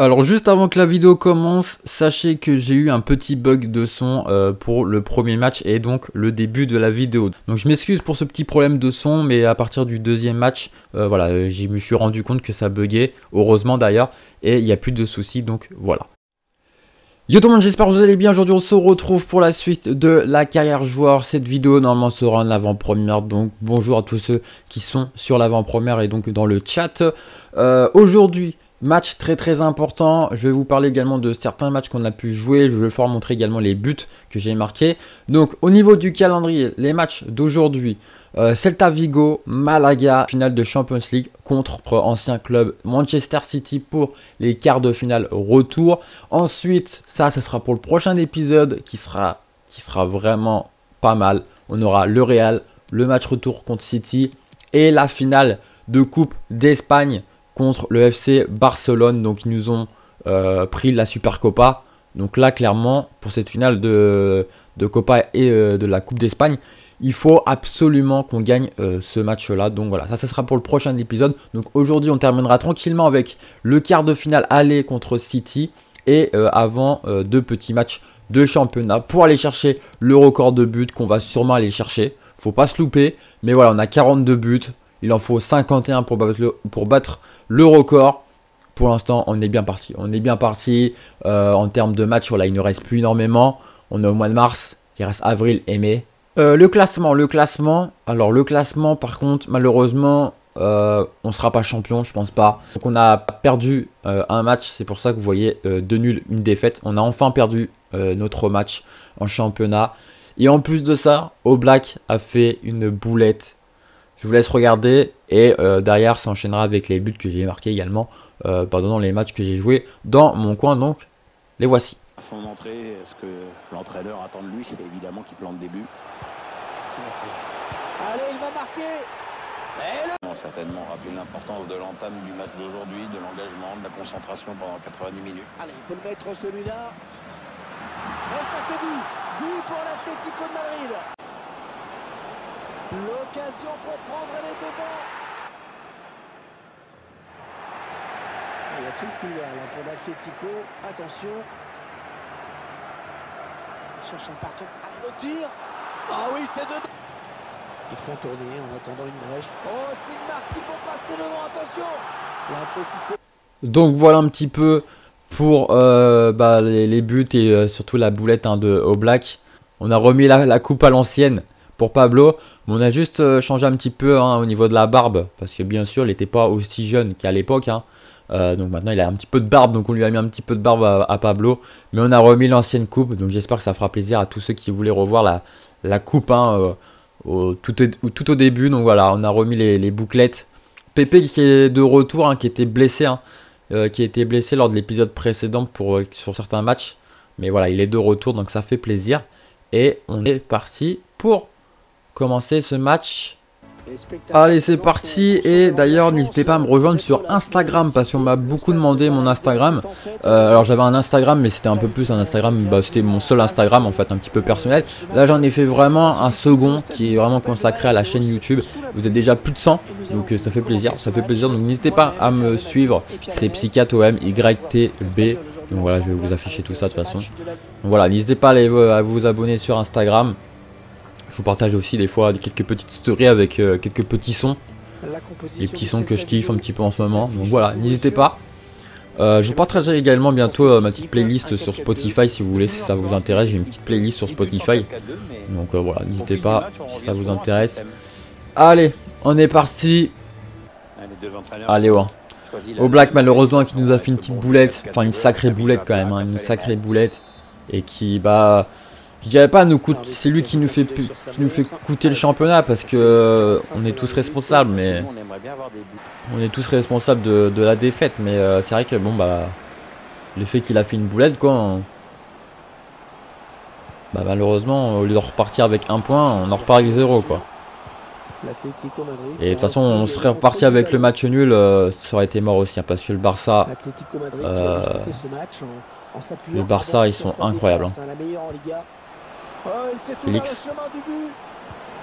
Alors juste avant que la vidéo commence, sachez que j'ai eu un petit bug de son euh, pour le premier match et donc le début de la vidéo. Donc je m'excuse pour ce petit problème de son, mais à partir du deuxième match, euh, voilà, euh, je me suis rendu compte que ça buguait, heureusement d'ailleurs, et il n'y a plus de soucis, donc voilà. Yo tout le monde, j'espère que vous allez bien. Aujourd'hui, on se retrouve pour la suite de la carrière joueur. Cette vidéo, normalement, sera en avant-première. Donc, bonjour à tous ceux qui sont sur l'avant-première et donc dans le chat. Aujourd'hui, Match très très important, je vais vous parler également de certains matchs qu'on a pu jouer, je vais vous faire montrer également les buts que j'ai marqués. Donc au niveau du calendrier, les matchs d'aujourd'hui, euh, Celta Vigo, Malaga, finale de Champions League contre ancien club Manchester City pour les quarts de finale retour. Ensuite, ça, ce sera pour le prochain épisode qui sera vraiment pas mal. On aura le Real, le match retour contre City et la finale de Coupe d'Espagne contre le FC Barcelone. Donc ils nous ont euh, pris la Super Copa. Donc là, clairement, pour cette finale de, Copa et euh, de la Coupe d'Espagne, il faut absolument qu'on gagne euh, ce match-là. Donc voilà, ça, ça sera pour le prochain épisode. Donc aujourd'hui, on terminera tranquillement avec le quart de finale aller contre City. Et avant deux petits matchs de championnat pour aller chercher le record de buts qu'on va sûrement aller chercher. Faut pas se louper. Mais voilà, on a 42 buts. Il en faut 51 pour battre le record, pour l'instant, on est bien parti. On est bien parti euh, en termes de match. Voilà, il ne reste plus énormément. On est au mois de mars. Il reste avril et mai. Euh, le classement, le classement. Alors le classement, par contre, malheureusement, euh, on ne sera pas champion, je pense pas. Donc on a perdu un match. C'est pour ça que vous voyez deux nuls, une défaite. On a enfin perdu notre match en championnat. Et en plus de ça, Oblak a fait une boulette je vous laisse regarder et euh, derrière ça enchaînera avec les buts que j'ai marqués également euh, pendant les matchs que j'ai joués dans mon coin. Donc les voici. À son entrée, ce que l'entraîneur attend de lui, c'est évidemment qu'il plante des buts. Qu'est-ce qu'il a fait? Allez, il va marquer le... Certainement rappeler l'importance de l'entame du match d'aujourd'hui, de l'engagement, de la concentration pendant 90 minutes. Allez, il faut le mettre celui-là. Et ça fait but But pour l'Atlético de Madrid L'occasion pour prendre les devants. Il y a tout le couloir là pour l'Atletico. Attention. Cherche un partout. Tir. Ah oui, c'est dedans. Ils font tourner en attendant une brèche. Oh, c'est une marque qui peut passer devant. Attention. L'Atletico. Donc voilà un petit peu pour euh, bah, les, buts et euh, surtout la boulette hein, de Oblak. On a remis la coupe à l'ancienne pour Pablo. on a juste euh, changé un petit peu hein, au niveau de la barbe. Parce que bien sûr, il n'était pas aussi jeune qu'à l'époque. Hein. Euh, donc maintenant, il a un petit peu de barbe. Donc on lui a mis un petit peu de barbe à, Pablo. Mais on a remis l'ancienne coupe. Donc j'espère que ça fera plaisir à tous ceux qui voulaient revoir la, coupe hein, euh, tout, au, début. Donc voilà, on a remis les, bouclettes. Pépé qui est de retour, qui était blessé. qui a été blessé lors de l'épisode précédent pour, sur certains matchs. Mais voilà, il est de retour, donc ça fait plaisir. Et on est parti pour commencer ce match. Allez, c'est parti. Et d'ailleurs, n'hésitez pas à me rejoindre sur Instagram parce qu'on m'a beaucoup demandé mon Instagram. Euh, alors, j'avais un Instagram, mais c'était un peu plus un Instagram. Bah, c'était mon seul Instagram en fait, un petit peu personnel. Là, j'en ai fait vraiment un second qui est vraiment consacré à la chaîne YouTube. Vous êtes déjà plus de 100, donc euh, ça fait plaisir. Ça fait plaisir. Donc, n'hysitez pas à me suivre. C'est psychiatom YTB. Donc voilà, je vais vous afficher tout ça de toute façon. Donc voilà, n'hésitez pas à vous abonner sur Instagram. Je vous partage aussi des fois quelques petites stories avec euh, quelques petits sons. Les petits sons que je kiffe un petit peu en ce moment. Donc voilà, n'hésitez pas. Euh, je vous partagerai également bientôt euh, ma petite playlist sur Spotify si vous voulez, si ça vous intéresse. J'ai une petite playlist sur Spotify. Donc voilà, n'hésitez pas si ça vous intéresse. Allez, on est parti. Allez, ouais. Au Black, malheureusement, qui nous a fait une petite boulette. Enfin, une sacrée boulette quand même. Hein, une sacrée boulette. Et qui, bah. Je dirais pas nous coûte, c'est lui qui nous fait qui nous fait coûter le championnat parce que euh, on est tous responsables, mais on est tous responsables de, la défaite. Mais euh, c'est vrai que bon bah le fait qu'il a fait une boulette quoi, bah malheureusement au lieu de repartir avec un point, on en repart avec zéro quoi. Et de toute façon, on serait reparti avec le match nul, euh, ça aurait été mort aussi, hein, parce que le Barça, le Barça, ils sont incroyables. Hein. Félix.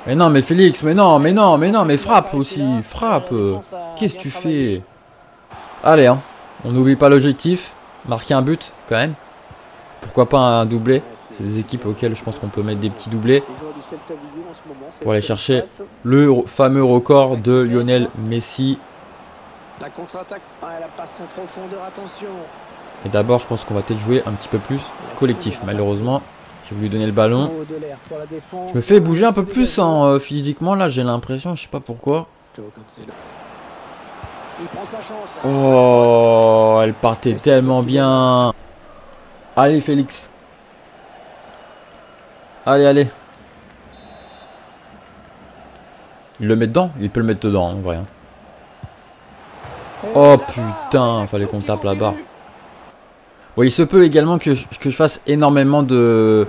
Mais non, mais Félix, mais non, mais non, mais non, mais frappe aussi, frappe. Qu'est-ce que tu fais? Allez, hein, on n'oublie pas l'objectif. marquer un but quand même. Pourquoi pas un doublé? C'est des équipes auxquelles je pense qu'on peut mettre des petits doublés pour aller chercher le fameux record de Lionel Messi. La contre-attaque, elle passe en profondeur, attention. Et d'abord, je pense qu'on va peut-être jouer un petit peu plus collectif. Malheureusement, j'ai voulu donner le ballon. Je me fais bouger un peu plus en, euh, physiquement là, j'ai l'impression, je sais pas pourquoi. Oh, elle partait tellement bien. Allez, Félix. Allez, allez. Il le met dedans? Il peut le mettre dedans, en vrai. Hein. Oh putain, fallait qu'on tape la barre. Bon, il se peut également que je, que je fasse énormément de...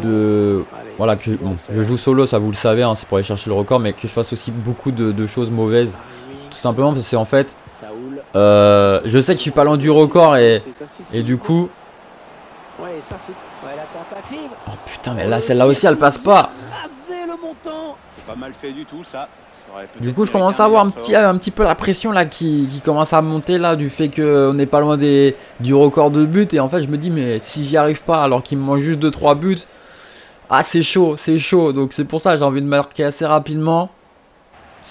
de voilà, que je joue solo, ça vous le savez, hein, c'est pour aller chercher le record, mais que je fasse aussi beaucoup de, choses mauvaises. Tout simplement parce que c'est en fait... Euh, je sais que je suis pas loin du record et, et du coup... Oh putain, mais là, celle-là aussi, elle passe pas. Pas mal fait du tout, ça. Du coup, je commence à avoir un petit, un petit peu la pression là qui, commence à monter là du fait qu'on n'est pas loin des, du record de but. Et en fait, je me dis, mais si j'y arrive pas alors qu'il me manque juste 2-3 buts, ah, c'est chaud, c'est chaud. Donc, c'est pour ça que j'ai envie de marquer assez rapidement.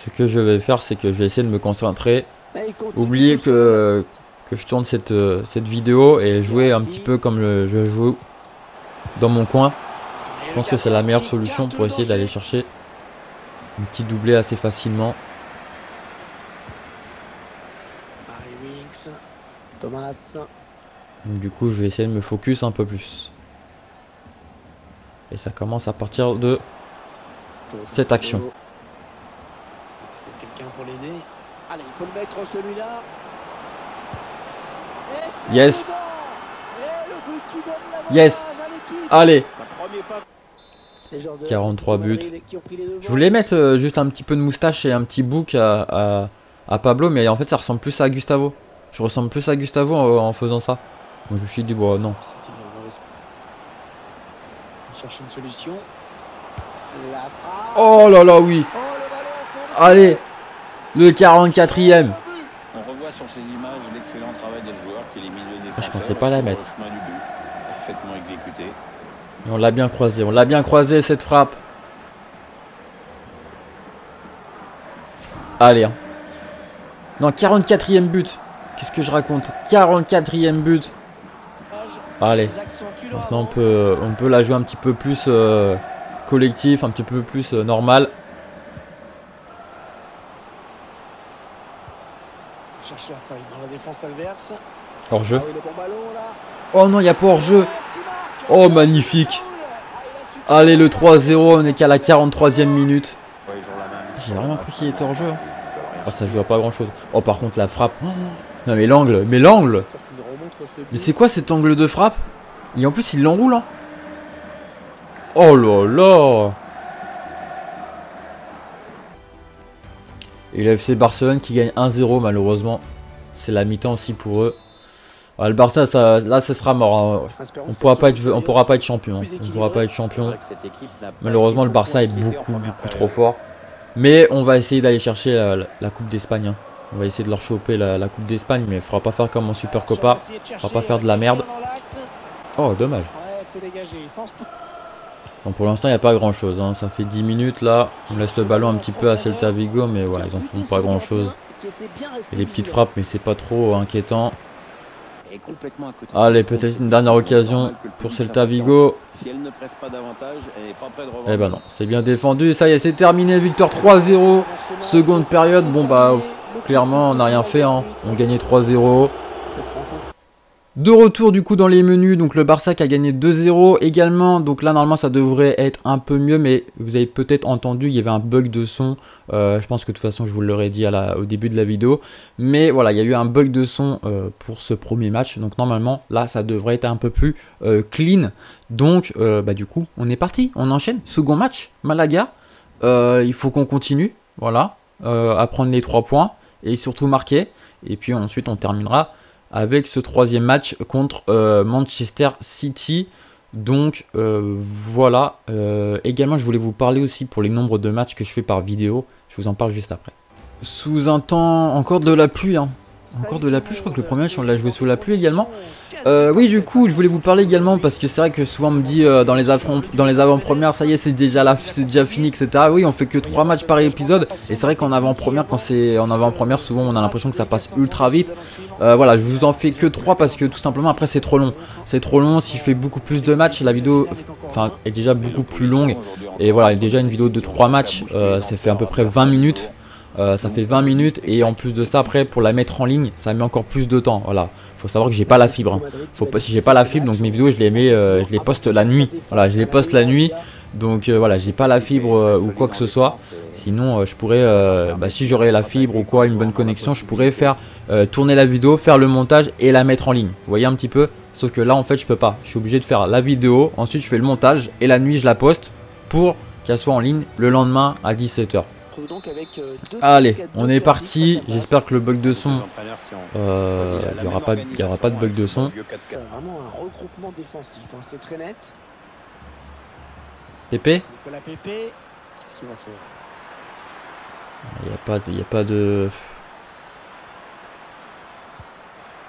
Ce que je vais faire, c'est que je vais essayer de me concentrer. Oublier que, que je tourne cette, cette vidéo et jouer un petit peu comme je joue dans mon coin. Je pense que c'est la meilleure solution pour essayer d'aller chercher un petit doublé assez facilement. Thomas. du coup, je vais essayer de me focus un peu plus. Et ça commence à partir de cette action. Yes. Yes. Allez. 43 buts. Je voulais mettre euh, juste un petit peu de moustache et un petit bouc à, Pablo, mais en fait ça ressemble plus à Gustavo. Je ressemble plus à Gustavo en, faisant ça. Donc je me suis dit, bon, non. Oh là là, oui. Oh, Allez, le 44ème. On revoit sur ces images l'excellent travail des joueurs qui les milieux Je pensais pas la mettre. On l'a bien croisé, on l'a bien croisé cette frappe. Allez. Hein. Non, 44e but. Qu'est-ce que je raconte? 44e but. Allez. Maintenant on peut, on peut la jouer un petit peu plus euh, collectif, un petit peu plus euh, normal. cherche la faille dans la défense adverse. Hors jeu. Ah oh non, il n'y a pas hors jeu. Oh, magnifique. Allez, le 3-0, on est qu'à la 43e minute. J'ai vraiment cru qu'il était hors jeu. Ah, ça joue à pas grand chose. Oh, par contre, la frappe. non, mais l'angle, mais l'angle Mais c'est quoi cet angle de frappe? Et en plus, il l'enroule. Hein. Oh là là Et le FC Barcelone qui gagne 1-0 malheureusement. C'est la mi-temps aussi pour eux. Ah, le Barça, ça, là, ça sera mort. Hein. On pourra pas être, on pourra pas être champion. Hein. On pourra pas être champion. Malheureusement, le Barça est beaucoup, beaucoup trop fort. Mais on va essayer d'aller chercher la, Coupe d'Espagne. Hein. On va essayer de leur choper la, Coupe d'Espagne, mais il faudra pas faire comme en Super Copa. Il faudra pas faire de la merde. Oh, dommage. Bon, pour l'instant, il n'y a pas grand chose. Ça fait 10 minutes là. On laisse le ballon un petit peu à Celta Vigo, mais voilà, ils en font pas grand chose. Et les petites frappes, mais c'est pas trop inquiétant. Allez, peut-être une dernière occasion pour Celta Vigo. Si elle ne presse pas davantage, elle pas près de Eh ben non, c'est bien défendu. Ça y est, c'est terminé. Victoire 3-0. Seconde période. Bon, bah, clairement, on n'a rien fait. Hein. On gagnait 3-0. De retour du coup dans les menus, donc le Barça qui a gagné 2-0 également, donc là normalement ça devrait être un peu mieux, mais vous avez peut-être entendu, il y avait un bug de son, euh, je pense que de toute façon je vous l'aurais dit au début de la vidéo, mais voilà, il y a eu un bug de son euh, pour ce premier match, donc normalement là ça devrait être un peu plus euh, clean, donc bah du coup on est parti, on enchaîne, second match, Malaga, il faut qu'on continue, voilà, à prendre les 3 points, et surtout marquer, et puis ensuite on terminera avec ce troisième match contre euh, Manchester City. Donc euh, voilà. Euh, également, je voulais vous parler aussi pour les nombres de matchs que je fais par vidéo. Je vous en parle juste après. Sous un temps encore de la pluie. Hein. Encore de la pluie, je crois que le premier match on l'a joué sous la pluie également. Euh, oui, du coup, je voulais vous parler également parce que c'est vrai que souvent on me dit euh, dans les avant-premières, ça y est, c'est déjà là, c'est déjà fini, etc. Oui, on fait que 3 matchs par épisode et c'est vrai qu'en avant-première, quand c'est en avant-première, souvent on a l'impression que ça passe ultra vite. Euh, voilà, je vous en fais que 3 parce que tout simplement après c'est trop long. C'est trop long. Si je fais beaucoup plus de matchs, la vidéo, est déjà beaucoup plus longue. Et voilà, déjà une vidéo de 3 matchs, ça fait à peu près 20 minutes. Euh, ça fait 20 minutes et en plus de ça après pour la mettre en ligne ça met encore plus de temps voilà faut savoir que j'ai pas la fibre hein. faut pas si j'ai pas la fibre donc mes vidéos je les mets euh, je les poste la nuit. Voilà je les poste la nuit. Donc euh, voilà j'ai pas la fibre ou quoi que ce soit. Sinon je pourrais bah, si j'aurais la fibre ou quoi une bonne connexion je pourrais faire tourner la vidéo faire le montage et la mettre en ligne. Vous voyez un petit peu? Sauf que là en fait je peux pas. Je suis obligé de faire la vidéo ensuite je fais le montage et la nuit je la poste pour qu'elle soit en ligne le lendemain à 17h euh, Allez, on est parti. J'espère que le bug de son, euh, il n'y aura, pas, y aura pas de bug de son. Vraiment un regroupement défensif, hein, c'est très net. Pépé Nicolas Pépé, qu'est-ce qu'il va faire? Il n'y a pas de... Y a pas de...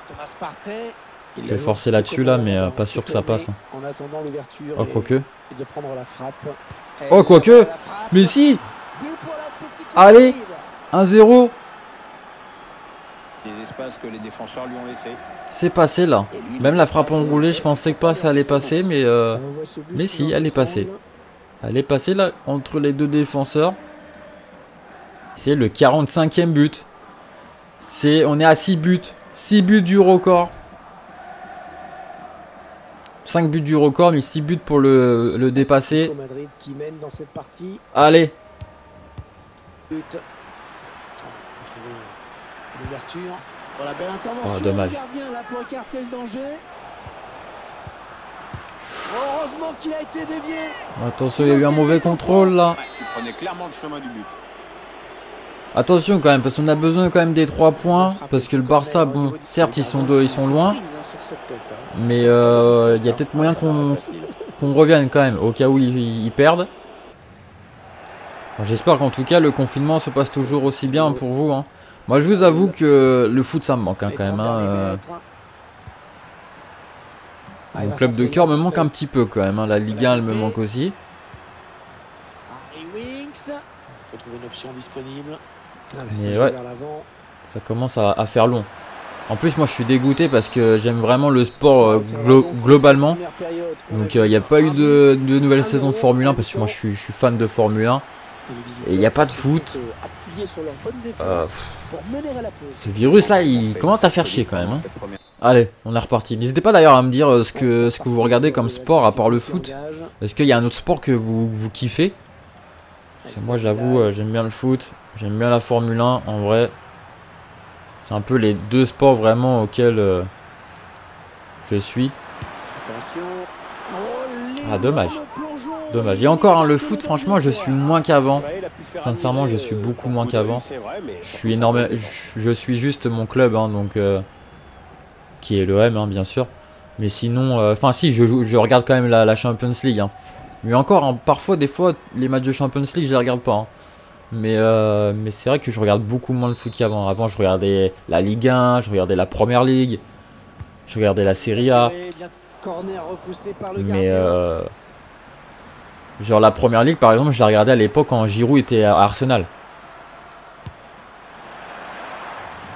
Thomas Partey. Je vais forcer là-dessus là, mais euh, pas sûr que ça passe. Hein. En attendant l'ouverture oh, quoique. Et de prendre la frappe. Oh, quoique Mais si Allez 1-0 C'est passé là. Même la frappe enroulée, je pensais que pas ça allait passer, mais, euh, mais si, elle est passée. Elle est passée là entre les deux défenseurs. C'est le 45e but. C'est, on est à 6 buts. 6 buts du record. 5 buts du record, mais 6 buts pour le, le dépasser. Allez, but. L'ouverture. Voilà, belle intervention. Oh, dommage. Gardien là pour écarter le danger. Heureusement qu'il a été dévié. Attention, il y a eu un mauvais contrôle là. Il prenait clairement le chemin du but. Attention quand même, parce qu'on a besoin quand même des 3 points. Parce que le Barça, bon, certes, ils sont, deux, ils sont loin. Mais euh, il y a peut-être moyen qu'on qu'on revienne quand même, au cas où ils, ils perdent. J'espère qu'en tout cas le confinement se passe toujours aussi bien pour vous. Hein. Moi je vous avoue que le foot ça me manque hein, quand même. Hein, euh. Mon club de cœur me manque un petit peu quand même. La Ligue 1 elle me manque aussi. Mais ouais, ça commence à, faire long. En plus moi je suis dégoûté parce que j'aime vraiment le sport euh, globalement. Donc euh, il n'y a pas eu de, nouvelle saison de Formule 1 parce que moi je suis, je suis fan de Formule 1. Et il n'y a pas de foot. Euh, ce virus là, il commence à faire chier quand même. Hein. Allez, on est reparti. N'hésitez pas d'ailleurs à me dire euh, ce que, ce que vous regardez comme sport à part le foot. Est-ce qu'il y a un autre sport que vous, vous kiffez? Moi j'avoue, euh, j'aime bien le foot, j'aime bien la Formule 1 en vrai. C'est un peu les deux sports vraiment auxquels je suis. Ah dommage. Dommage. Et encore, hein, le foot, franchement, je suis moins qu'avant. Sincèrement, je suis beaucoup moins qu'avant. Je suis énorme. Je, suis juste mon club, hein, donc euh, qui est le M, hein, bien sûr. Mais sinon, euh, enfin, si, je, je, regarde quand même la, Champions League. Mais encore, parfois, des fois, les matchs de Champions League, je les regarde pas. Mais, euh, mais c'est vrai que je regarde beaucoup moins de foot qu'avant. Avant, je regardais la Ligue 1, je regardais la Première Ligue, je regardais la Serie A. Mais Genre la première ligue par exemple, je l'ai regardé à l'époque quand Giroud était à Arsenal.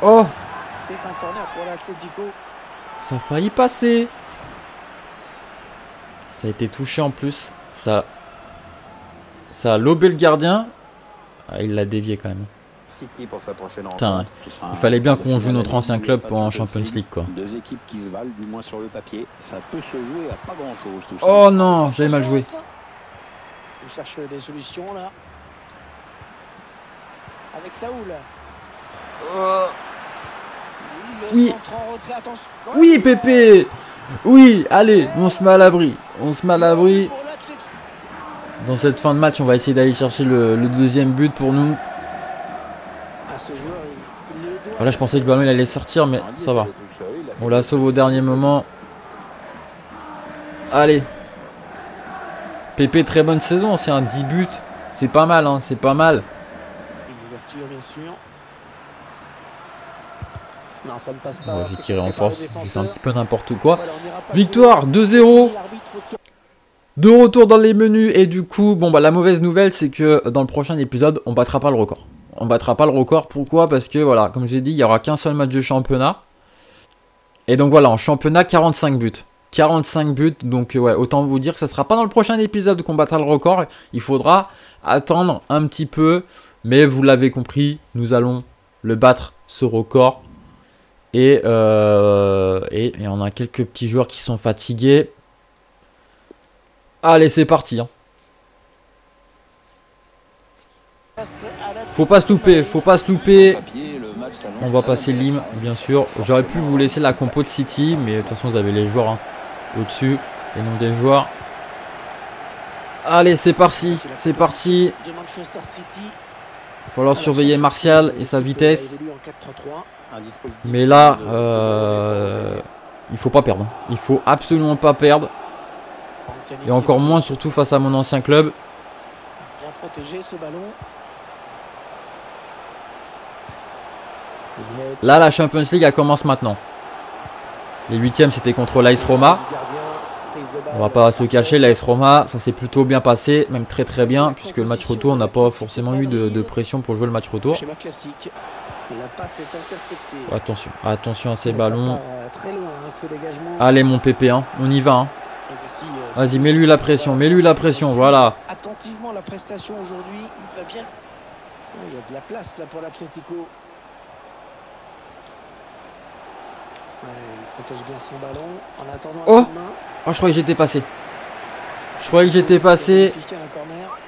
Oh C'est un corner pour l'Atletico. Ça a failli passer. Ça a été touché en plus. Ça, ça a lobé le gardien. Ah, il l'a dévié quand même. pour sa prochaine Putain, il fallait bien qu'on joue notre ancien club pour en Champions League quoi. Deux équipes qui se valent du moins sur le papier. Ça peut se jouer à pas grand chose. oh non, j'avais mal joué. Il cherche des solutions là. Avec Saoul. Oh. Oui. Oui, Pépé. Oui, allez, on se met à l'abri. On se met à l'abri. Dans cette fin de match, on va essayer d'aller chercher le, deuxième but pour nous. Voilà, je pensais que ballon allait sortir, mais ça va. On la sauve au dernier moment. Allez, Pépé, très bonne saison, c'est un 10 buts. C'est pas mal, hein, c'est pas mal. Une ouverture, bien sûr. Non, ça ne passe pas. J'ai tiré en force, j'ai fait un petit peu n'importe quoi. Victoire 2-0. De retour dans les menus et du coup, bon bah la mauvaise nouvelle c'est que dans le prochain épisode, on battra pas le record. On battra pas le record, pourquoi? Parce que voilà, comme j'ai dit, il y aura qu'un seul match de championnat. Et donc voilà, en championnat, 45 buts. 45 buts, donc ouais, autant vous dire que ça sera pas dans le prochain épisode qu'on battra le record. Il faudra attendre un petit peu, mais vous l'avez compris, nous allons le battre, ce record. Et, euh, et, on a quelques petits joueurs qui sont fatigués. Allez, c'est parti. Hein. Faut pas se faut pas se. On va passer Lim, bien sûr. J'aurais pu vous laisser la compo de City, mais de toute façon, vous avez les joueurs hein, au-dessus, les noms des joueurs. Allez, c'est parti, c'est parti. Il va falloir surveiller Martial et sa vitesse. Mais là, euh, il faut pas perdre. Hein. Il faut absolument pas perdre. Et encore moins surtout face à mon ancien club. Bien protégé ce ballon. Là, la Champions League, elle commence maintenant. Les huitièmes, c'était contre l'Ice Roma. On va pas se cacher, l'AS Roma, ça s'est plutôt bien passé, même très très bien, puisque le match retour, on n'a pas forcément eu de, pression pour jouer le match retour. Attention, attention à ces ballons. Allez mon PP, hein. on y va. Hein. Euh, Vas-y, mets-lui la pression, mets-lui la pression, voilà. Attentivement la prestation aujourd'hui, il va bien. Il y a de la place là pour l'Atletico. Il protège bien son ballon en attendant oh, oh je croyais que j'étais passé. Je croyais que j'étais passé.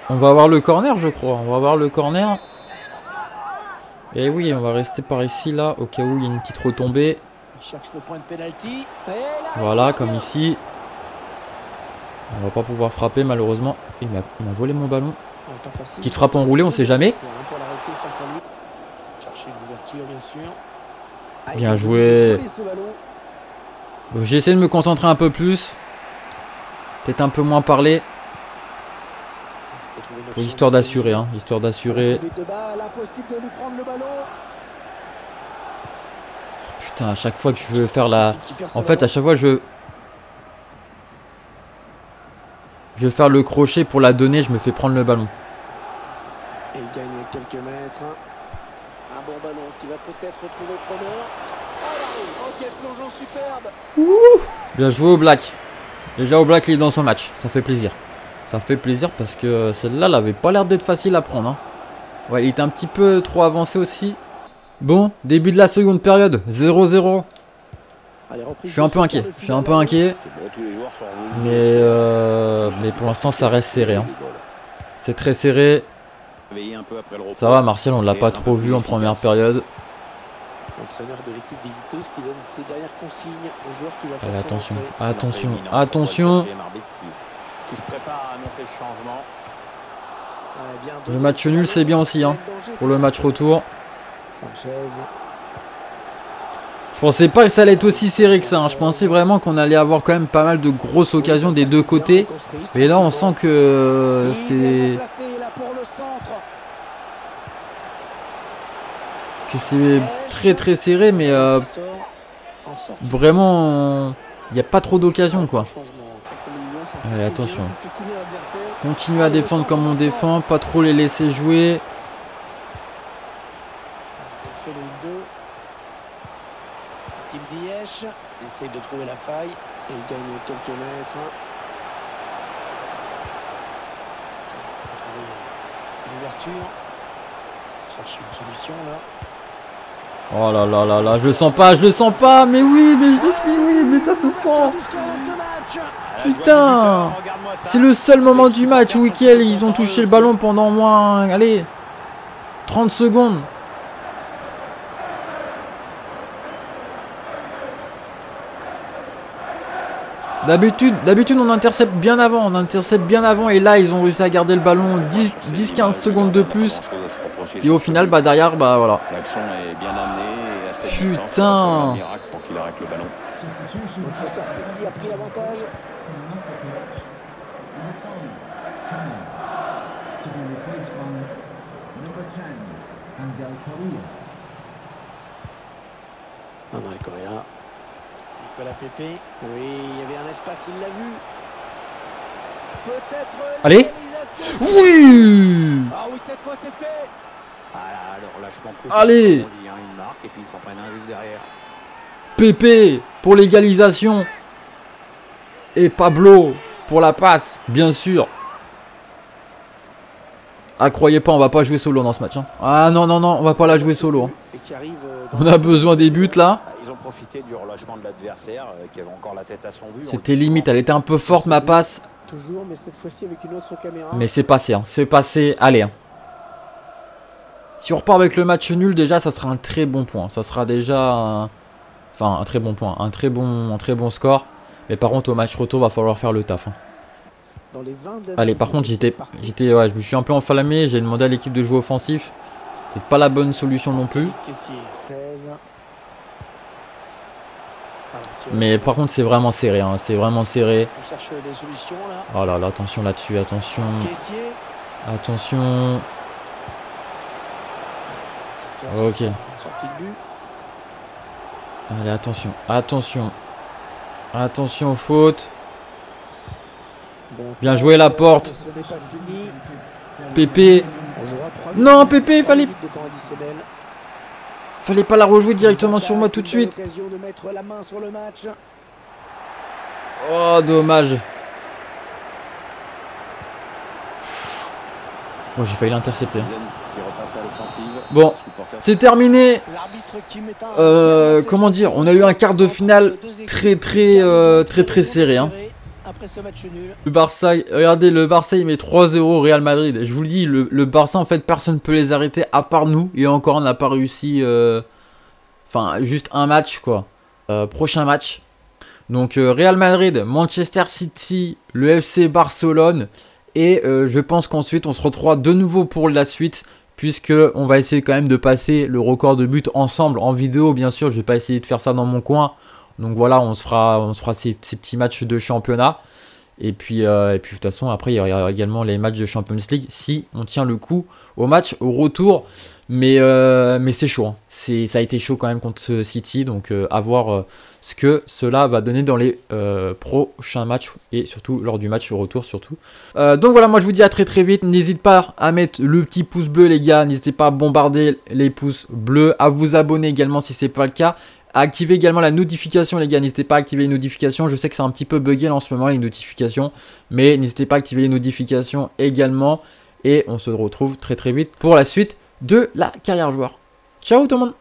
On va avoir le corner, je crois. On va avoir le corner. Et oui, on va rester par ici, là, au cas où il y a une petite retombée. Voilà, comme ici. On va pas pouvoir frapper malheureusement. Il m'a volé mon ballon. Petite frappe enroulée, on sait jamais. Bien joué. J'ai essayé de me concentrer un peu plus. Peut-être un peu moins parler. Pour histoire d'assurer, hein. Histoire d'assurer. Putain, à chaque fois que je veux faire la... En fait, à chaque fois que je Je vais faire le crochet pour la donner, je me fais prendre le ballon. Et il gagne quelques mètres. Un bon ballon qui va peut-être retrouver le preneur. Oh, quel plongeon superbe Ouh Bien joué au Black. Déjà au Black il est dans son match, ça fait plaisir. Ça fait plaisir parce que celle-là, elle avait pas l'air d'être facile à prendre. Hein. Ouais, il était un petit peu trop avancé aussi. Bon, début de la seconde période, 0-0. Je suis un peu inquiet. Je suis un peu inquiet. Mais, euh, mais pour l'instant, ça reste serré. Hein. C'est très serré. Ça va, Martial, on l'a pas trop vu en première période. Allez, attention, attention, attention. Le match nul, c'est bien aussi. Hein, pour le match retour. Je pensais pas que ça allait être aussi serré que ça. Hein. Je pensais vraiment qu'on allait avoir quand même pas mal de grosses occasions des deux côtés. Mais là, on sent que c'est... Que c'est très très serré, mais euh, vraiment, il n'y a pas trop d'occasions quoi. Attention. Continue à défendre comme on défend, pas trop les laisser jouer. essaye de trouver la faille et gagne quelques mètres. L'ouverture. Cherche une solution là. Oh là là là là, je le sens pas, je le sens pas, mais oui, mais je mais oui, mais ça se sent. Putain C'est le seul moment du match où ils ont touché le ballon pendant moins, allez, 30 secondes. D'habitude, d'habitude on intercepte bien avant, on intercepte bien avant et là ils ont réussi à garder le ballon 10-15 secondes de plus. Et au final, bah derrière, bah voilà. Putain non, le Coréen. Nicolas Pépé. Oui, il y avait un espace, il l'a vu. Peut-être. Allez Oui Ah oui, cette fois c'est fait. Ah, le relâchement Allez on dit, hein, Une marque et puis ils s'en prennent un juste derrière. Pépé pour l'égalisation. Et Pablo pour la passe, bien sûr. Ah, croyez pas, on va pas jouer solo dans ce match. hein. Ah non, non, non, on va pas la jouer solo. hein. Euh, On a besoin des buts là. Profité du relâchement de l'adversaire euh, qui avait encore la tête à son but. C'était limite, elle était un peu forte ma passe. Toujours, mais cette fois-ci avec une autre caméra. Mais c'est passé, hein. c'est passé. Allez. hein. Si on repart avec le match nul, déjà, ça sera un très bon point. Ça sera déjà un... Enfin, un très bon point. Un très bon, un très bon score. Mais par contre, au match retour, va falloir faire le taf. hein. Dans les 20 dernières Allez, par contre, j'étais, j'étais, ouais, je me suis un peu enflammé. J'ai demandé à l'équipe de jouer offensif. C'était pas la bonne solution non plus. Caissier, 13. Voilà, si on- Mais par contre, c'est vraiment serré. hein. C'est vraiment serré. On cherche des solutions là. Oh là là, attention là-dessus, attention. Attention. Ok. Allez, attention, attention. Attention aux fautes. Bon, Bien joué, la porte. Pépé. Non, Pépé, il fallait- minutes de temps additionnel. Fallait pas la rejouer directement sur moi tout de suite. Oh, dommage. J'ai failli l'intercepter. Bon, c'est terminé. Euh, comment dire, on a eu un quart de finale très très euh, très très serré. Hein. Après ce match nul. Le Barça, regardez, le Barça il met 3-0 au Real Madrid. Je vous le dis, le, Barça en fait personne ne peut les arrêter à part nous. Et encore on n'a pas réussi. euh, Enfin, juste un match quoi. Euh, prochain match. Donc euh, Real Madrid, Manchester City, le FC Barcelone. Et je pense qu'ensuite on se retrouvera de nouveau pour la suite. Puisque on va essayer quand même de passer le record de buts ensemble en vidéo. Bien sûr, je vais pas essayer de faire ça dans mon coin. Donc voilà, on se fera, ces, petits matchs de championnat. Et puis, euh, et de toute façon, après, il y aura également les matchs de Champions League si on tient le coup au match, au retour. Mais, euh, c'est chaud. hein. Ça a été chaud quand même contre ce City. Donc, euh, à voir ce que cela va donner dans les prochains matchs et surtout lors du match au retour. surtout. Donc voilà, moi je vous dis à très très vite. N'hésitez pas à mettre le petit pouce bleu, les gars. N'hésitez pas à bombarder les pouces bleus, à vous abonner également si c'est pas le cas. À activer également la notification, les gars. N'hésitez pas à activer les notifications. Je sais que c'est un petit peu bugué là, en ce moment, les notifications. Mais n'hésitez pas à activer les notifications également. Et on se retrouve très très vite pour la suite de la carrière joueur. Ciao tout le monde